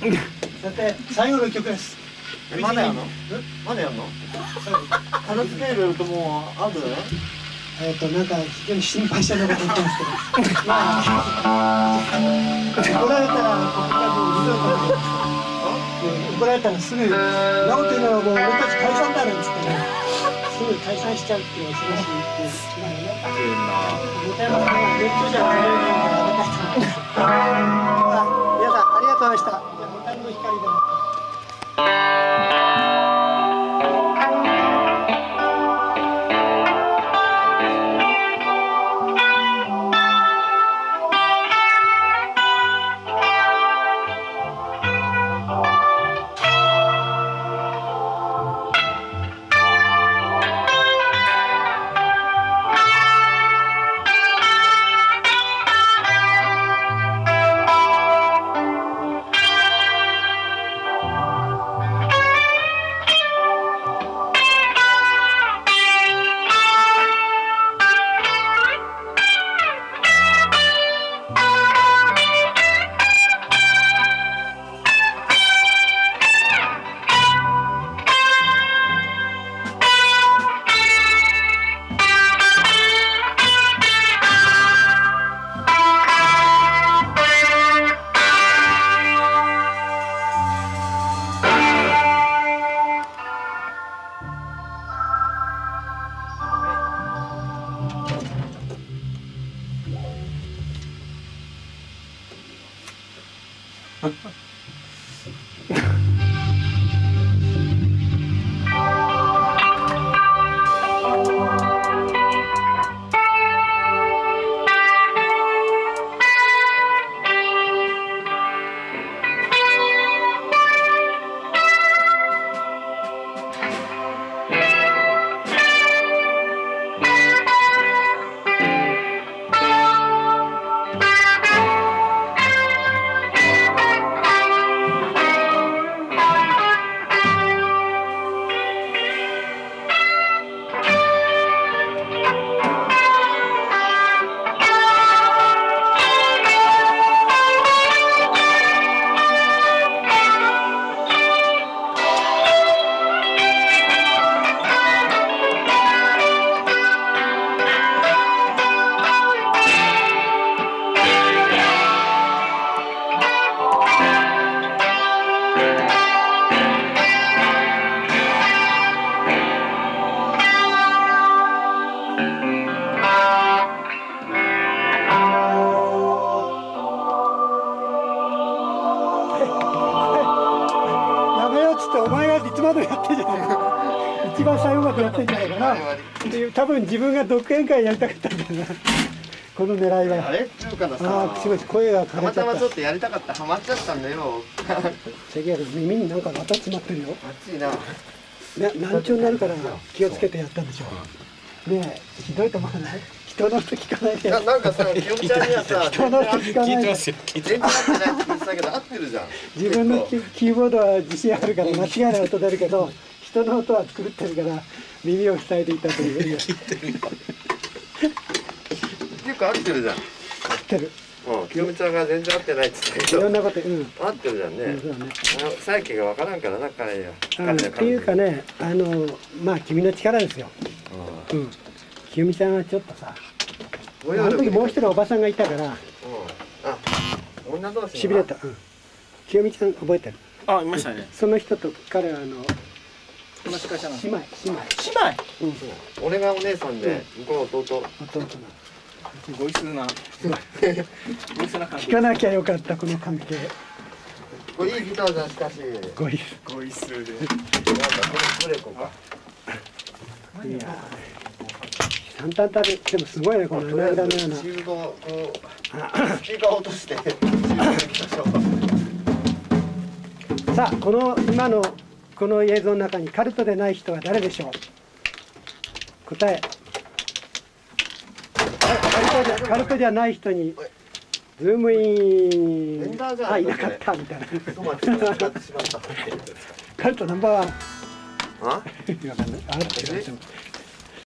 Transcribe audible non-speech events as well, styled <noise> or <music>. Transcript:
さて最後の曲です。まだやんの？まだやんの？片付けるともうある？えっ、となんか非常に心配したようなこと言ってますけど。<laughs> まあ。怒られたらここからもう二度と怒られたらすぐ「なこと言うならもう俺たち解散だ」なんつってね。すぐ解散しちゃうっていう恐ろしいっていうまあね本山さんは熱中者が取れるようなあれだ皆さんありがとうございましたの光でも。Ha. <laughs> 前がいつまでもやってんじゃないか。一番最後までやってんじゃないかな。多分自分が独演会やりたかったんだよな。この狙いは。あれっていうからあさあすごい声がたま枯れちゃった。たまちょっとやりたかったハマっちゃったんだよ関谷君耳になんかまた詰まってるよ暑いなね難聴になるから気をつけてやったんでしょねえひどいと思わない？人の音聞かないでななんかさ <laughs> きよみちゃんにはさ人の音聞かないで。全然合ってないって言ってたけど合ってるじゃん。自分のキーボードは自信あるから間違いない音出るけど人の音は狂ってるから耳を塞いでいたという。構結構合ってるじゃん。合ってる。うんきよみちゃんが全然合ってないって言ってたけど。いろんなことうん。合ってるじゃんね。うんそうだね再起がわからんからな彼やうんっていうかねあのまあ君の力ですようん。清美さんはちょっとさあの時もう一人おばさんがいたからうん。あ女同士しびれた。うん。清美ちゃん覚えてる？あいましたね。その人と彼はあの同じ会社なの。姉妹姉妹。姉妹？うん。俺がお姉さんで向こう弟。弟なごいするな。<laughs> 感じ。聞かなきゃよかったこの関係。これいいギターじゃんしかし。なんかごいごいするでこれブレコかいや淡々たるでもすごいねこの穴裏のような。シールドをこうスピーカーを落としてシールドに行きましょうさあこの今のこの映像の中にカルトでない人は誰でしょう答えカルトじゃカルトじゃない人にズームインあいなかったみたいなカルトナンバーワンあわかんないあって言われても